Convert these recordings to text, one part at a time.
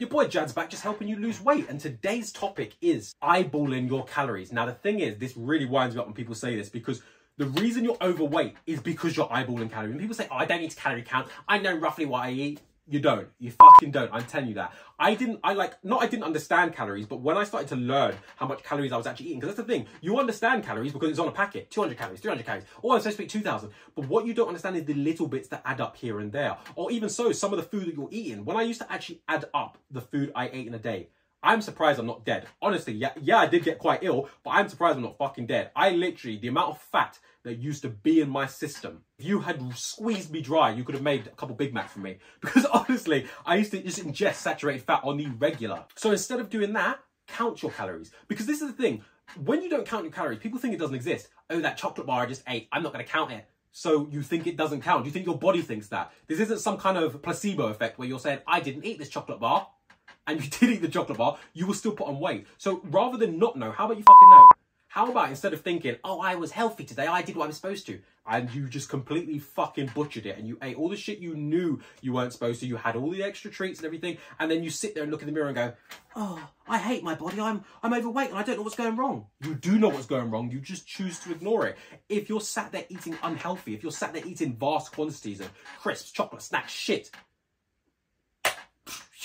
Your boy Jadd's back just helping you lose weight. And today's topic is eyeballing your calories. Now, the thing is, this really winds me up when people say this because the reason you're overweight is because you're eyeballing calories. When people say, oh, I don't need to calorie count. I know roughly what I eat. You don't. You fucking don't. I'm telling you that. I didn't, I like, not I didn't understand calories, but when I started to learn how much calories I was actually eating, because that's the thing, you understand calories because it's on a packet 200 calories, 300 calories, or I'm supposed to eat 2,000. But what you don't understand is the little bits that add up here and there. Or even so, some of the food that you're eating. When I used to actually add up the food I ate in a day, I'm surprised I'm not dead. Honestly, yeah, yeah, I did get quite ill, but I'm surprised I'm not fucking dead. I literally, the amount of fat that used to be in my system. If you had squeezed me dry, you could have made a couple Big Macs for me. Because honestly, I used to just ingest saturated fat on the regular. So instead of doing that, count your calories. Because this is the thing, when you don't count your calories, people think it doesn't exist. Oh, that chocolate bar I just ate, I'm not going to count it. So you think it doesn't count. You think your body thinks that. This isn't some kind of placebo effect where you're saying, I didn't eat this chocolate bar, and you did eat the chocolate bar, you will still put on weight. So rather than not know, how about you fucking know? How about instead of thinking, oh, I was healthy today, I did what I was supposed to, and you just completely fucking butchered it and you ate all the shit you knew you weren't supposed to, you had all the extra treats and everything, and then you sit there and look in the mirror and go, oh, I hate my body, I'm, I'm overweight and I don't know what's going wrong. You do know what's going wrong, you just choose to ignore it. If you're sat there eating unhealthy, if you're sat there eating vast quantities of crisps, chocolate, snacks, shit,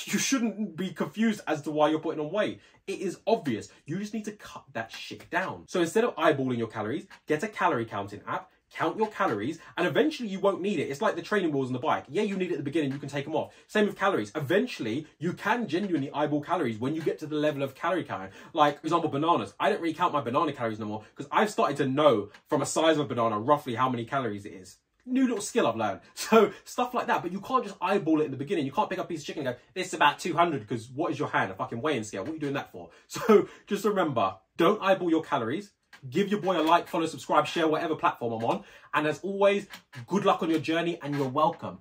you shouldn't be confused as to why you're putting on weight. It is obvious. You just need to cut that shit down. So instead of eyeballing your calories, get a calorie counting app, count your calories, and eventually you won't need it. It's like the training wheels on the bike. Yeah, you need it at the beginning, you can take them off. Same with calories. Eventually, you can genuinely eyeball calories when you get to the level of calorie counting. Like, for example, bananas. I don't really count my banana calories no more because I've started to know from a size of a banana roughly how many calories it is new little skill I've learned. So stuff like that, but you can't just eyeball it in the beginning. You can't pick up a piece of chicken and go, this is about 200 because what is your hand? A fucking weighing scale. What are you doing that for? So just remember, don't eyeball your calories. Give your boy a like, follow, subscribe, share whatever platform I'm on. And as always, good luck on your journey and you're welcome.